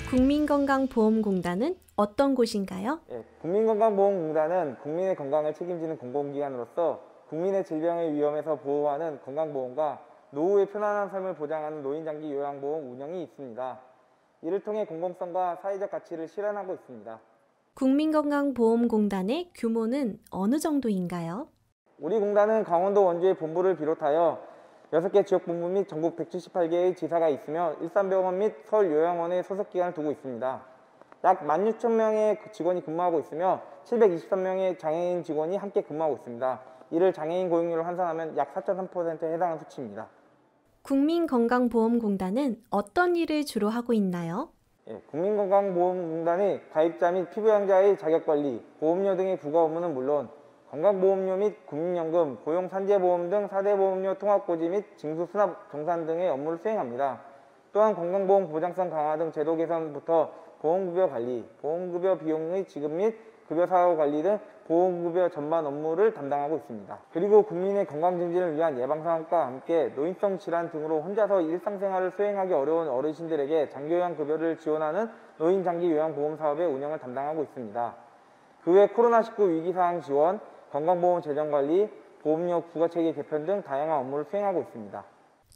국민건강보험공단은 어떤 곳인가요? 예, 국민건강보험공단은 국민의 건강을 책임지는 공공기관으로서 국민의 질병의 위험에서 보호하는 건강보험과 노후의 편안한 삶을 보장하는 노인장기 요양보험 운영이 있습니다. 이를 통해 공공성과 사회적 가치를 실현하고 있습니다. 국민건강보험공단의 규모는 어느 정도인가요? 우리 공단은 강원도 원주의 본부를 비롯하여 6개 지역본부 및 전국 178개의 지사가 있으며 일산병원 및 서울요양원에 소속기관을 두고 있습니다. 약 16,000명의 직원이 근무하고 있으며 723명의 장애인 직원이 함께 근무하고 있습니다. 이를 장애인 고용률을 환산하면 약 4.3%에 해당하는 수치입니다. 국민건강보험공단은 어떤 일을 주로 하고 있나요? 예, 국민건강보험공단의 가입자 및 피부양자의 자격관리, 보험료 등의 부가 업무는 물론 건강보험료 및 국민연금, 고용산재보험 등 4대 보험료 통합고지 및 징수수납 정산 등의 업무를 수행합니다. 또한 건강보험 보장성 강화 등 제도 개선부터 보험급여 관리, 보험급여 비용의 지급 및 급여 사후 관리 등 보험급여 전반 업무를 담당하고 있습니다. 그리고 국민의 건강 증진을 위한 예방사업과 함께 노인성 질환 등으로 혼자서 일상생활을 수행하기 어려운 어르신들에게 장기요양 급여를 지원하는 노인 장기 요양 보험 사업의 운영을 담당하고 있습니다. 그 외 코로나19 위기 상황 지원, 건강보험 재정 관리, 보험료 부가체계 개편 등 다양한 업무를 수행하고 있습니다.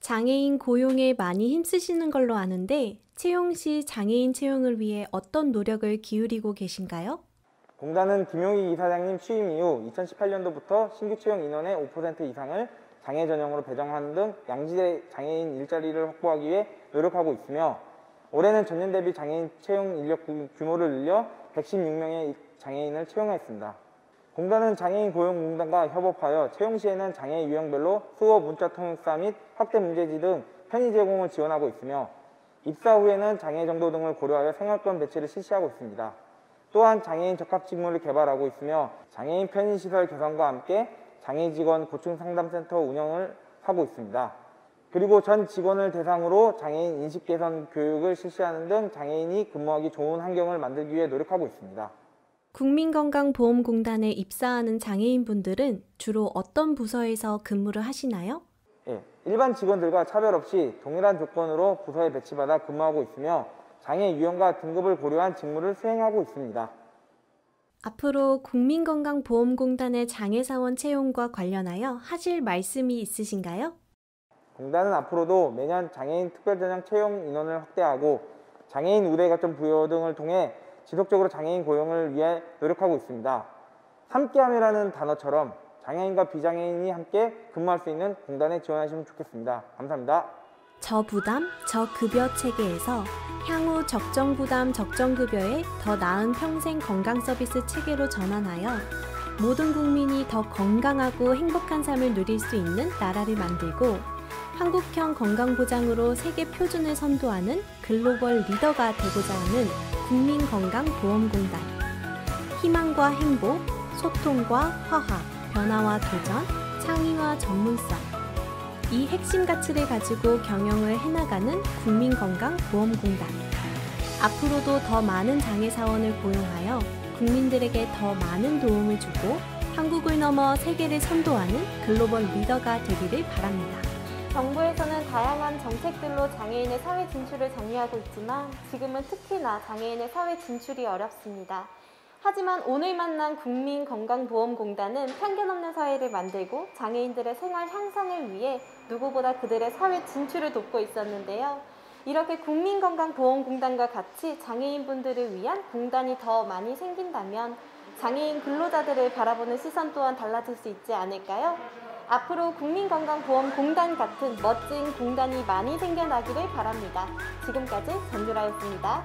장애인 고용에 많이 힘쓰시는 걸로 아는데 채용 시 장애인 채용을 위해 어떤 노력을 기울이고 계신가요? 공단은 김용희 이사장님 취임 이후 2018년도부터 신규 채용 인원의 5% 이상을 장애 전형으로 배정하는 등 양질의 장애인 일자리를 확보하기 위해 노력하고 있으며 올해는 전년 대비 장애인 채용 인력 구- 규모를 늘려 116명의 장애인을 채용했습니다. 공단은 장애인 고용공단과 협업하여 채용 시에는 장애 유형별로 수어 문자 통역사 및 확대 문제지 등 편의 제공을 지원하고 있으며 입사 후에는 장애 정도 등을 고려하여 생활권 배치를 실시하고 있습니다. 또한 장애인 적합 직무를 개발하고 있으며 장애인 편의시설 개선과 함께 장애 직원 고충 상담센터 운영을 하고 있습니다. 그리고 전 직원을 대상으로 장애인 인식 개선 교육을 실시하는 등 장애인이 근무하기 좋은 환경을 만들기 위해 노력하고 있습니다. 국민건강보험공단에 입사하는 장애인분들은 주로 어떤 부서에서 근무를 하시나요? 예, 일반 직원들과 차별 없이 동일한 조건으로 부서에 배치받아 근무하고 있으며 장애 유형과 등급을 고려한 직무를 수행하고 있습니다. 앞으로 국민건강보험공단의 장애사원 채용과 관련하여 하실 말씀이 있으신가요? 공단은 앞으로도 매년 장애인 특별전형 채용 인원을 확대하고 장애인 우대 거점 부여 등을 통해 지속적으로 장애인 고용을 위해 노력하고 있습니다. 함께함이라는 단어처럼 장애인과 비장애인이 함께 근무할 수 있는 공단에 지원하시면 좋겠습니다. 감사합니다. 저 부담, 저 급여 체계에서 향후 적정 부담, 적정 급여의 더 나은 평생 건강 서비스 체계로 전환하여 모든 국민이 더 건강하고 행복한 삶을 누릴 수 있는 나라를 만들고 한국형 건강보장으로 세계 표준을 선도하는 글로벌 리더가 되고자 하는 국민건강보험공단. 희망과 행복, 소통과 화합, 변화와 도전, 창의와 전문성. 이 핵심 가치를 가지고 경영을 해나가는 국민건강보험공단. 앞으로도 더 많은 장애사원을 고용하여 국민들에게 더 많은 도움을 주고 한국을 넘어 세계를 선도하는 글로벌 리더가 되기를 바랍니다. 정부에서는 다양한 정책들로 장애인의 사회 진출을 장려하고 있지만 지금은 특히나 장애인의 사회 진출이 어렵습니다. 하지만 오늘 만난 국민건강보험공단은 편견 없는 사회를 만들고 장애인들의 생활 향상을 위해 누구보다 그들의 사회 진출을 돕고 있었는데요. 이렇게 국민건강보험공단과 같이 장애인분들을 위한 공단이 더 많이 생긴다면 장애인 근로자들을 바라보는 시선 또한 달라질 수 있지 않을까요? 앞으로 국민건강보험공단 같은 멋진 공단이 많이 생겨나기를 바랍니다. 지금까지 전주라였습니다.